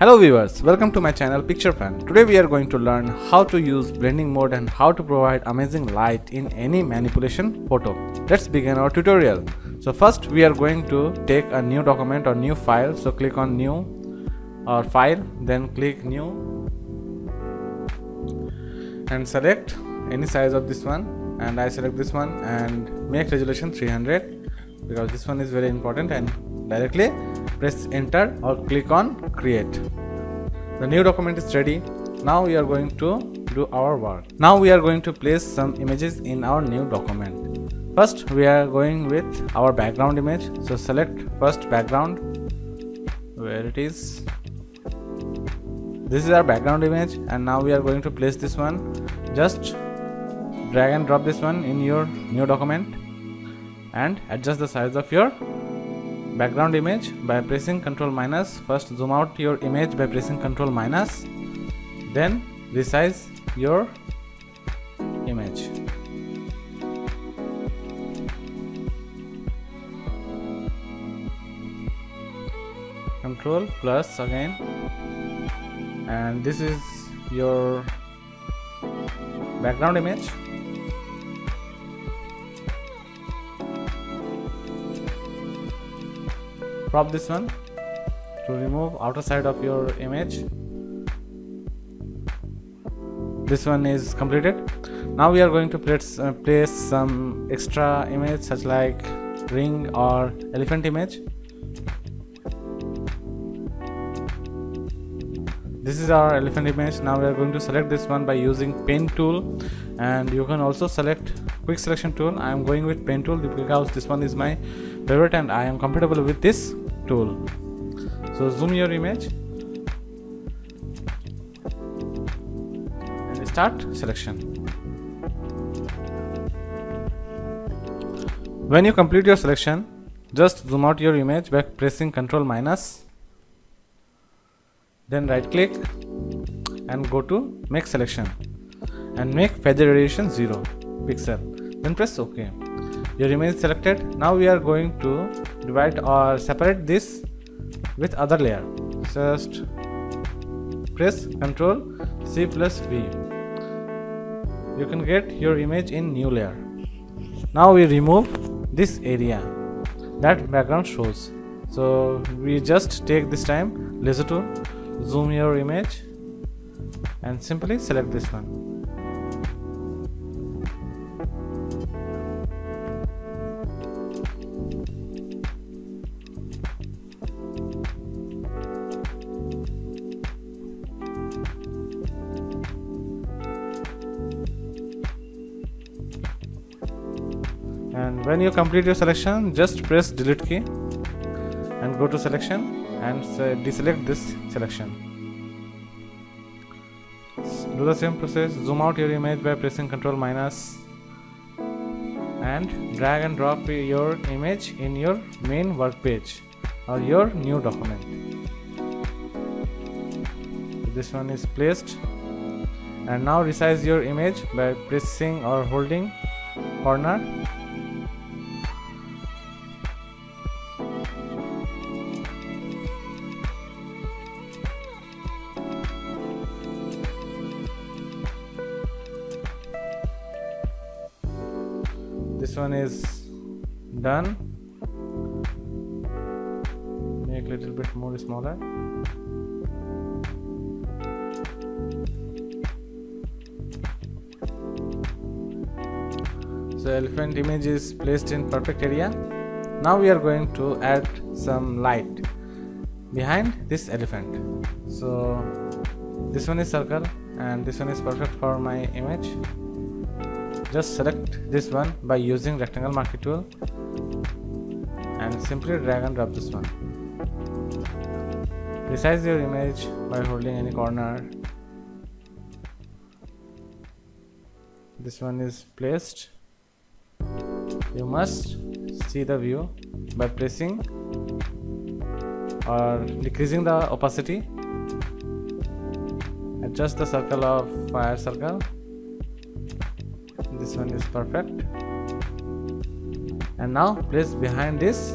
Hello viewers, welcome to my channel Picture Fun. Today we are going to learn how to use blending mode and how to provide amazing light in any manipulation photo. Let's begin our tutorial. So first we are going to take a new document or new file. So click on new or file then click new and select any size of this one and I select this one and make resolution 300 because this one is very important and directly press enter or click on create the new document is ready. Now we are going to do our work. Now we are going to place some images in our new document. First we are going with our background image. So select first background. Where it is. This is our background image and now we are going to place this one. Just drag and drop this one in your new document and adjust the size of your background image by pressing ctrl minus. First zoom out your image by pressing ctrl minus. Then resize your image. Control plus again. And this is your background image crop this one to remove outer side of your image. This one is completed. Now we are going to place, uh, place some extra image such like ring or elephant image this is our elephant image. Now we are going to select this one by using pen tool. And you can also select quick selection tool. I am going with pen tool because this one is my favorite and i am comfortable with this tool. So zoom your image. And start selection. When you complete your selection just zoom out your image by pressing ctrl minus then right click and go to make selection and make feather radiation 0 pixel. Then press ok. Your image is selected. Now we are going to divide or separate this with other layer. Just press ctrl c plus v. You can get your image in new layer. Now we remove this area that background shows. So we just take this time lasso tool zoom your image and simply select this one. And when you complete your selection just press delete key and go to selection and deselect this selection. Do the same process zoom out your image by pressing ctrl minus and drag and drop your image in your main work page or your new document. This one is placed. And now resize your image by pressing or holding corner is done. Make a little bit more smaller. So elephant image is placed in perfect area. Now we are going to add some light behind this elephant. So this one is circle and this one is perfect for my image just select this one by using rectangle marquee tool and simply drag and drop this one. Resize your image by holding any corner. This one is placed. You must see the view by pressing or decreasing the opacity. Adjust the circle of fire circle this one is perfect. And now place behind this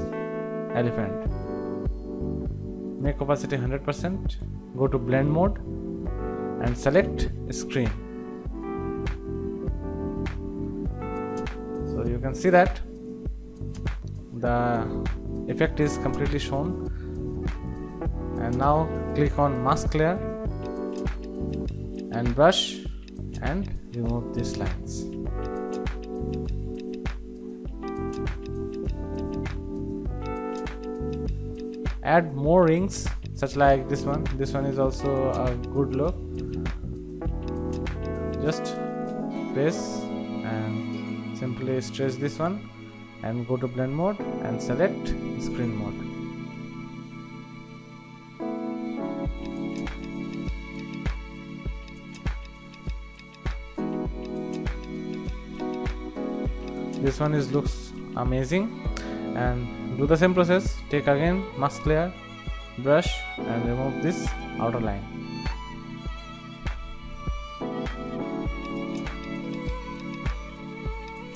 elephant. Make opacity 100% go to blend mode and select screen. So you can see that the effect is completely shown. And now click on mask layer and brush and remove these lines add more rings such like this one. This one is also a good look. Just press and simply stretch this one and go to blend mode and select screen mode. This one is looks amazing and do the same process. Take again mask layer brush and remove this outer line.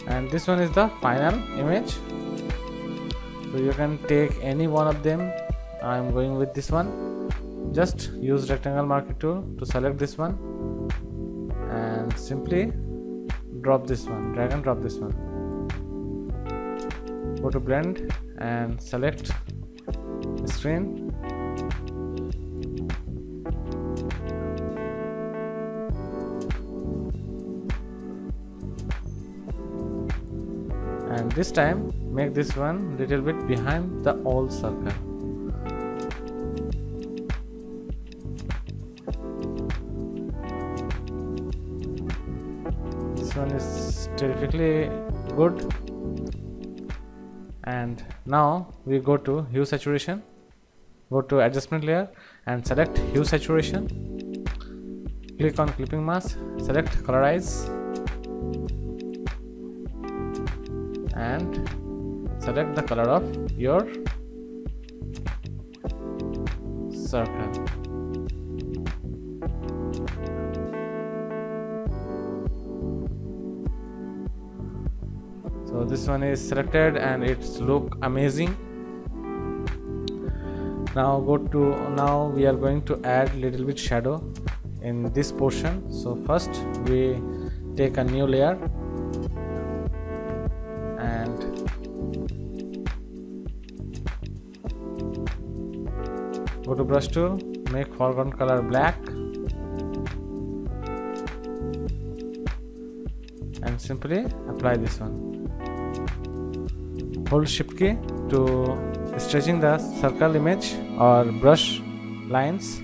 And this one is the final image. So you can take any one of them. I'm going with this one. Just use rectangle marquee tool to select this one. And simply drop this one. Drag and drop this one. Go to blend and select screen. And this time make this one little bit behind the old circle. This one is terrifically good and now we go to hue saturation. Go to adjustment layer and select hue saturation. Click on clipping mask select colorize. And select the color of your circle so this one is selected and it's look amazing. Now go to now we are going to add little bit shadow in this portion. So first we take a new layer and go to brush tool make foreground color black. And simply apply this one hold shift key to stretching the circle image or brush lines.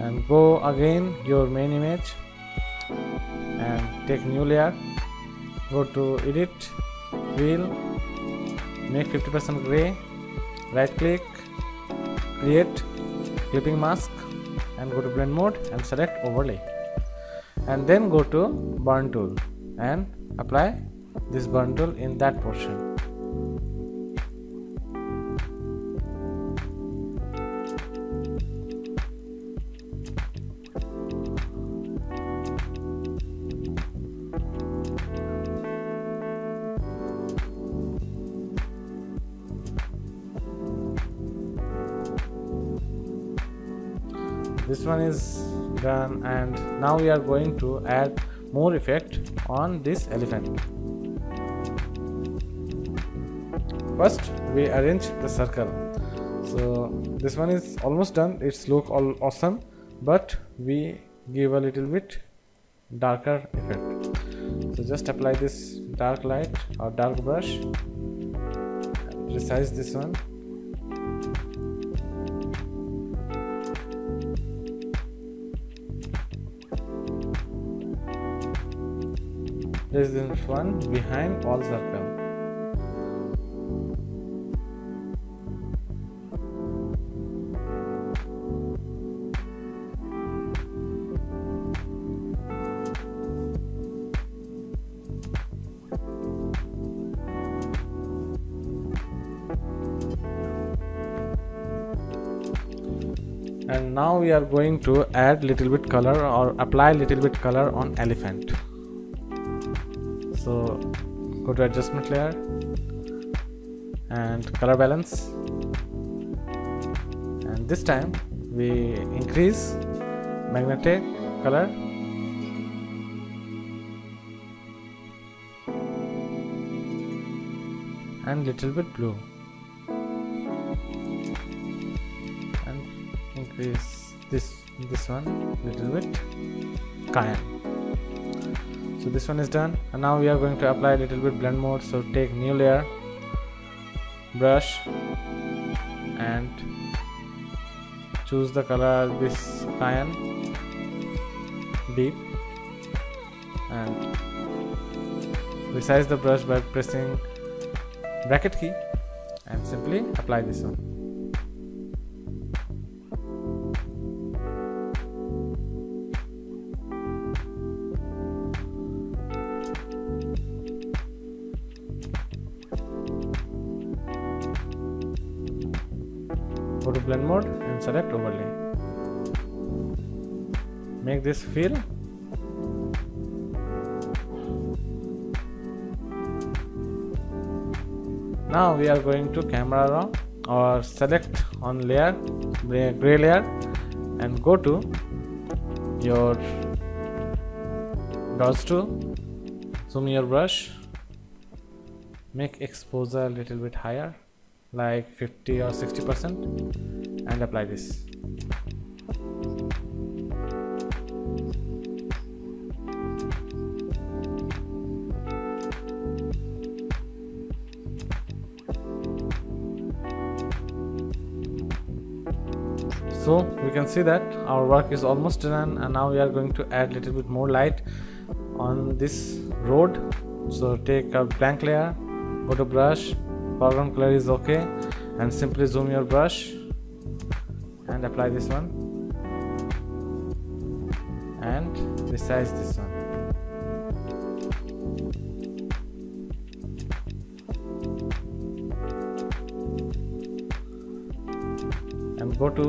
And go again your main image and take new layer go to edit fill make 50% gray right click create clipping mask and go to blend mode and select overlay. And then go to burn tool and apply this burn tool in that portion this one is done and now we are going to add more effect on this elephant. First we arrange the circle. So this one is almost done. It's look all awesome but we give a little bit darker effect. So just apply this dark light or dark brush. Resize this one is in front behind all circle and now we are going to add little bit color or apply little bit color on elephant so go to adjustment layer and color balance. And this time we increase magnetic color. And little bit blue. And increase this this one little bit. Cyan so this one is done. And now we are going to apply a little bit blend mode. So take new layer brush and choose the color this cyan deep and resize the brush by pressing bracket key and simply apply this one blend mode and select overlay make this fill now we are going to camera raw or select on layer gray layer and go to your dodge tool zoom your brush make exposure a little bit higher like 50 or 60 percent and apply this. So we can see that our work is almost done and now we are going to add little bit more light on this road. So take a blank layer go to brush foreground color is okay and simply zoom your brush and apply this one. And resize this one. And go to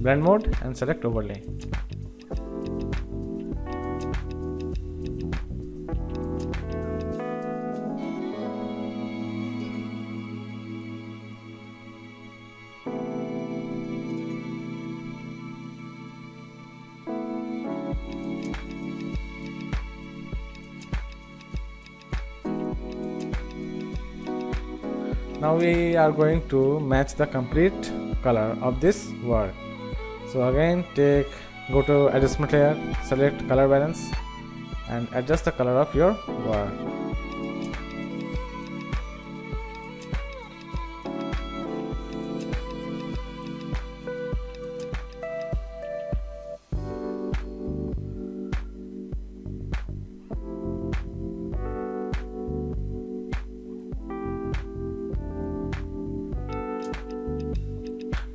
blend mode and select overlay are going to match the complete color of this work so again take go to adjustment layer select color balance and adjust the color of your work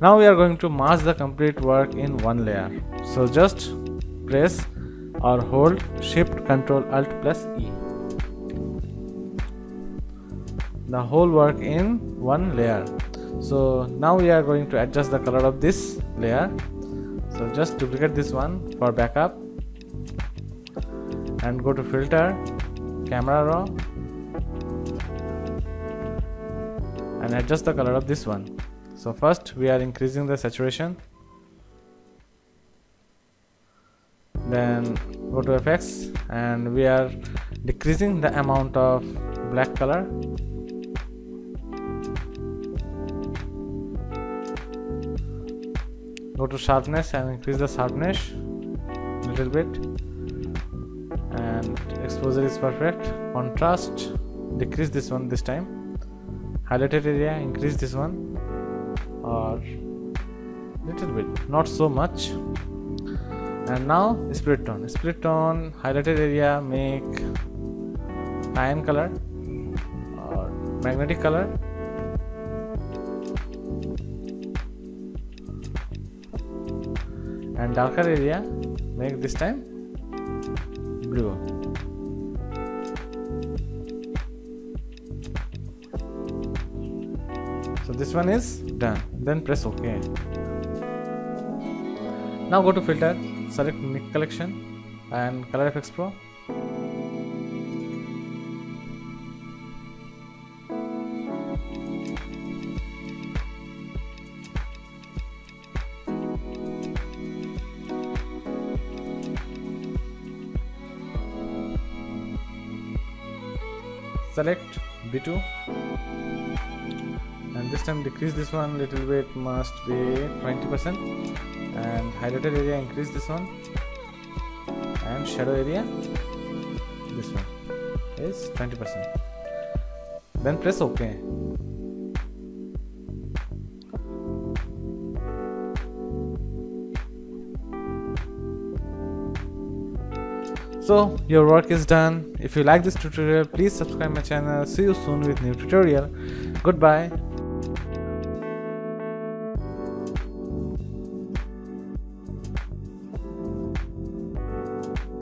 now we are going to mask the complete work in one layer. So just press or hold shift control alt plus e. The whole work in one layer. So now we are going to adjust the color of this layer. So just duplicate this one for backup. And go to filter camera raw. And adjust the color of this one so first we are increasing the saturation. Then go to effects and we are decreasing the amount of black color. Go to sharpness and increase the sharpness a little bit. And exposure is perfect. Contrast decrease this one this time. Highlighted area increase this one little bit not so much. And now split tone. Split tone highlighted area make cyan color or magnetic color. And darker area make this time blue. So this one is done. Then press ok now go to filter select Nik collection and color Efex Pro. Select B2 and this time decrease this one little bit must be 20% and highlighted area increase this one and shadow area this one is 20% then press ok So your work is done. If you like this tutorial, please subscribe my channel. See you soon with new tutorial. Goodbye.